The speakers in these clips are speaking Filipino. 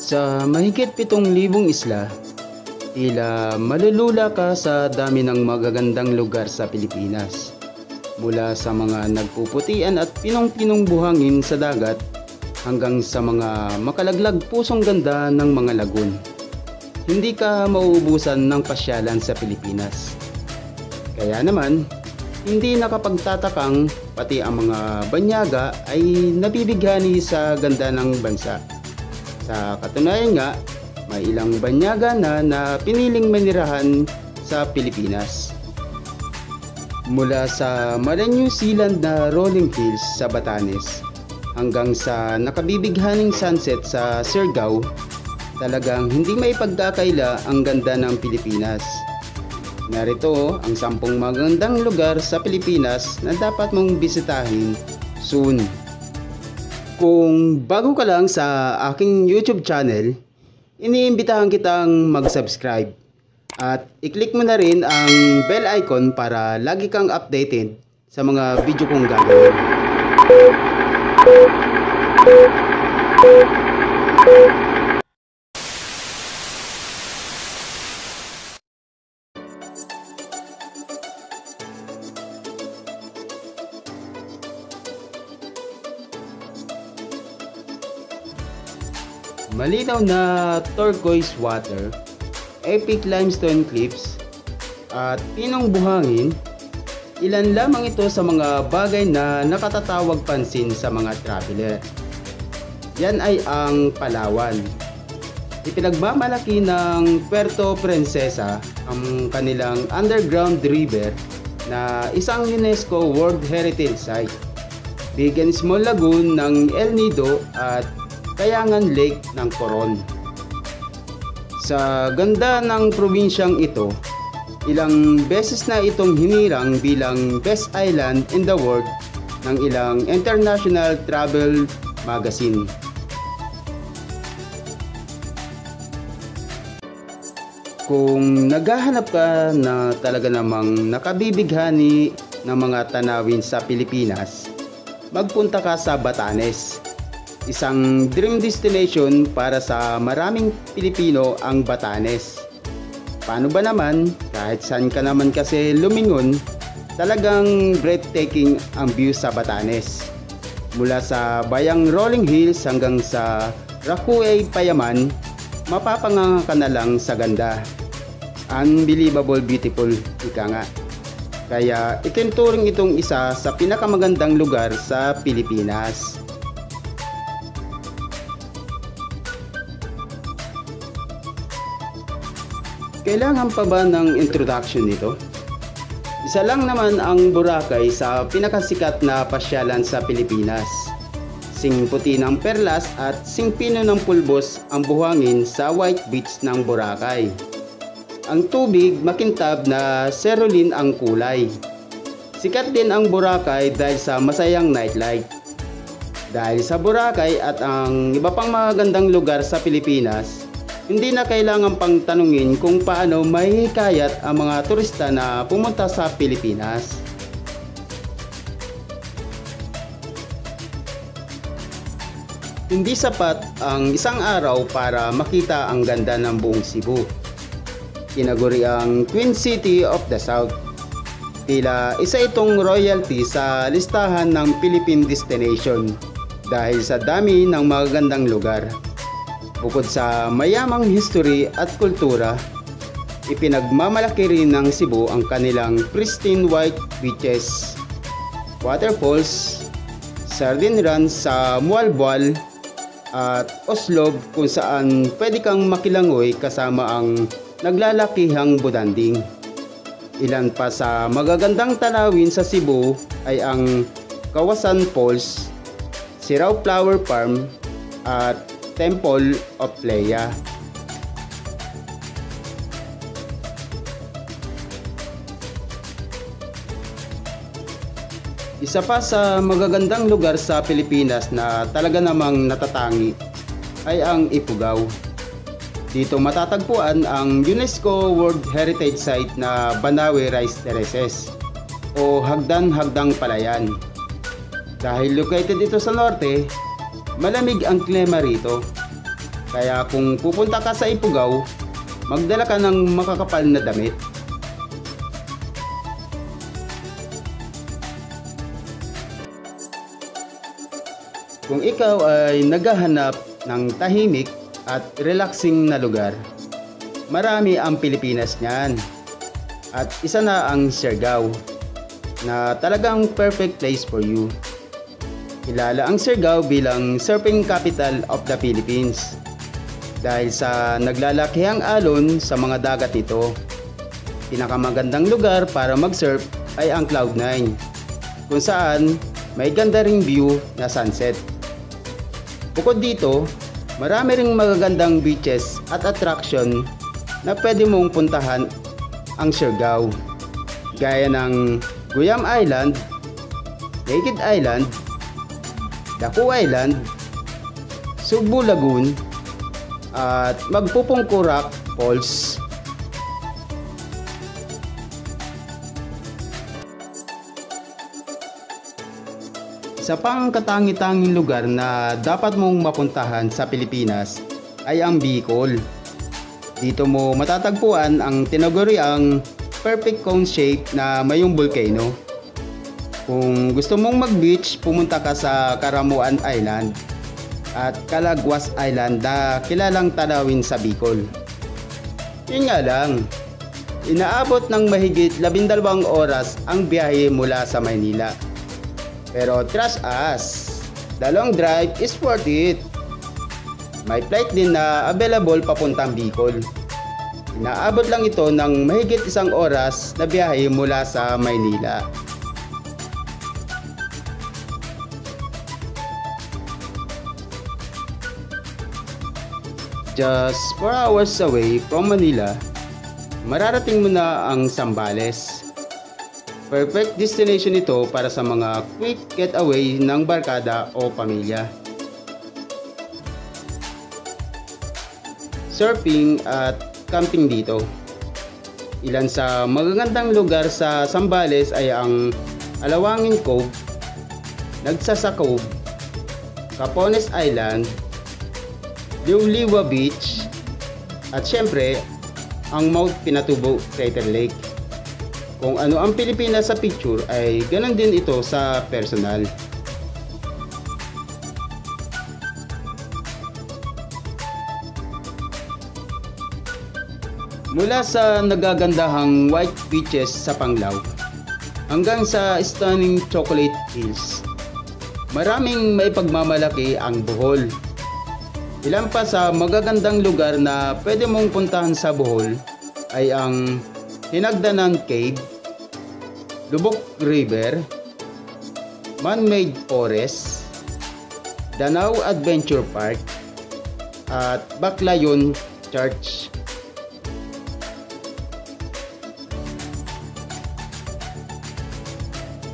Sa mahigit pitong libong isla, tila malulula ka sa dami ng magagandang lugar sa Pilipinas. Mula sa mga nagpuputian at pinong-pinong buhangin sa dagat hanggang sa mga makalaglag pusong ganda ng mga lagun. Hindi ka mauubusan ng pasyalan sa Pilipinas. Kaya naman, hindi nakapagtatakang pati ang mga banyaga ay nabibighani sa ganda ng bansa. Sa katunayan nga, may ilang banyaga na na piniling manirahan sa Pilipinas. Mula sa mala New Zealand na rolling hills sa Batanes hanggang sa nakabibighaning sunset sa Siargao, talagang hindi may pagkakaila ang ganda ng Pilipinas. Narito ang sampung magandang lugar sa Pilipinas na dapat mong bisitahin soon. Kung bago ka lang sa aking YouTube channel, iniimbitahan kitang mag-subscribe at i-click mo na rin ang bell icon para lagi kang updated sa mga video kong gagawin. Malinaw na turquoise water, epic limestone cliffs, at pinong buhangin, ilan lamang ito sa mga bagay na nakatatawag pansin sa mga traveler. Yan ay ang Palawan. Ipinagmamalaki ng Puerto Princesa ang kanilang underground river na isang UNESCO World Heritage Site. Big and Small Lagoon ng El Nido at Kayangan Lake ng Coron. Sa ganda ng probinsyang ito, ilang beses na itong hinirang bilang best island in the world ng ilang international travel magazine. Kung naghahanap ka na talaga namang nakabibighani ng mga tanawin sa Pilipinas, magpunta ka sa Batanes. Isang dream destination para sa maraming Pilipino ang Batanes. Paano ba naman, kahit saan ka naman kasi lumingon, talagang breathtaking ang view sa Batanes. Mula sa bayang Rolling Hills hanggang sa Rakuay Payaman, mapapanganga ka na lang sa ganda. Unbelievable beautiful, ika nga. Kaya itinturing itong isa sa pinakamagandang lugar sa Pilipinas. Kailangan pa ba ng introduction nito? Isa lang naman ang Boracay sa pinakasikat na pasyalan sa Pilipinas. Sing puti ng perlas at sing pino ng pulbos ang buhangin sa White Beach ng Boracay. Ang tubig makintab na serolin ang kulay. Sikat din ang Boracay dahil sa masayang nightlife. Dahil sa Boracay at ang iba pang magandang lugar sa Pilipinas, hindi na kailangan pang tanungin kung paano mahihikayat ang mga turista na pumunta sa Pilipinas. Hindi sapat ang isang araw para makita ang ganda ng buong Cebu. Kinaguri ang Queen City of the South. Tila isa itong royalty sa listahan ng Philippine Destination dahil sa dami ng magagandang lugar. Bukod sa mayamang history at kultura, ipinagmamalaki rin ng Cebu ang kanilang pristine white beaches, waterfalls, sardine runs sa Mualboal at Oslob kung saan pwede kang makilangoy kasama ang naglalakihang budanding. Ilan pa sa magagandang tanawin sa Cebu ay ang Kawasan Falls, Sirao Flower Farm at Temple of Leia. Isa pa sa magagandang lugar sa Pilipinas na talaga namang natatangi ay ang Ifugao. Dito matatagpuan ang UNESCO World Heritage Site na Banawe Rice Terraces o Hagdan-Hagdang Palayan. Dahil located ito sa norte, malamig ang klima rito. Kaya kung pupunta ka sa Ipugaw, magdala ka ng makakapal na damit. Kung ikaw ay naghahanap ng tahimik at relaxing na lugar, marami ang Pilipinas niyan. At isa na ang Siargao na talagang perfect place for you. Kilala ang Siargao bilang surfing capital of the Philippines dahil sa naglalakihang alon sa mga dagat ito. Pinakamagandang lugar para mag-surf ay ang Cloud9 kung saan may ganda ring view na sunset. Bukod dito, marami ring magagandang beaches at attraction na pwede mong puntahan ang Siargao gaya ng Guyam Island, Naked Island, Daku Island, Subu Lagoon, at Magpupungkurak Falls. Isa pang katangi-tanging lugar na dapat mong mapuntahan sa Pilipinas ay ang Bicol. Dito mo matatagpuan ang tinaguriang perfect cone shape na mayong volcano. Kung gusto mong mag-beach, pumunta ka sa Karamuan Island at Calagwas Island na kilalang tanawin sa Bicol. Yun nga lang, inaabot ng mahigit 12 oras ang biyahe mula sa Maynila. Pero trust us, the long drive is worth it. May flight din na available papuntang Bicol. Inaabot lang ito ng mahigit isang oras na biyahe mula sa Maynila. Just 4 hours away from Manila, mararating mo na ang Sambales. Perfect destination ito para sa mga quick getaway ng barkada o pamilya. Surfing at camping dito. Ilan sa magagandang lugar sa Sambales ay ang Alawangin Cove, Nagsasa Cove, Capones Island, Liuliwa Beach, at syempre, ang Mount Pinatubo Crater Lake. Kung ano ang Pilipinas sa picture ay ganun din ito sa personal. Mula sa nagagandahang white beaches sa Panglao hanggang sa stunning chocolate hills, maraming may pagmamalaki ang Bohol. Ilan pa sa magagandang lugar na pwede mong puntahan sa Bohol ay ang Hinagdanan Cave, Lubok River, Man-Made Forest, Danau Adventure Park, at Baclayon Church.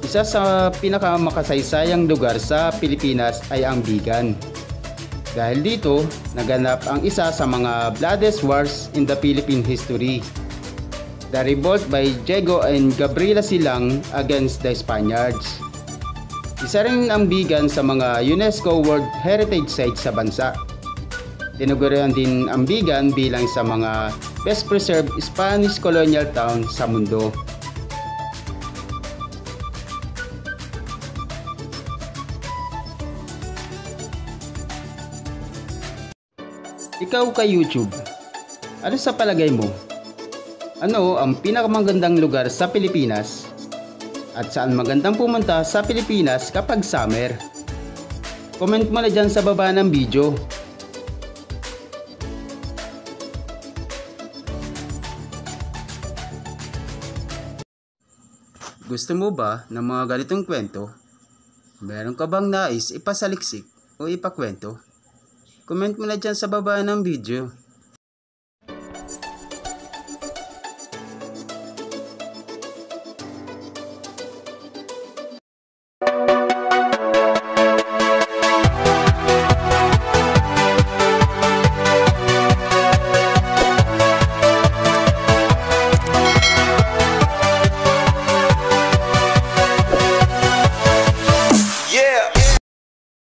Isa sa pinakamakasaysayang lugar sa Pilipinas ay ang Bigan. Dahil dito, naganap ang isa sa mga bloodiest wars in the Philippine history. The revolt by Diego and Gabriela Silang against the Spaniards. Isa rin ang Bigan sa mga UNESCO World Heritage Sites sa bansa. Tinugurian din ang Bigan bilang sa mga best preserved Spanish colonial town sa mundo. Ikaw kay YouTube, ano sa palagay mo? Ano ang pinakamagandang lugar sa Pilipinas? At saan magandang pumunta sa Pilipinas kapag summer? Comment mo na dyan sa baba ng video. Gusto mo ba ng mga ganitong kwento? Meron ka bang nais ipasaliksik o ipakwento? Comment mo na dyan sa baba ng video.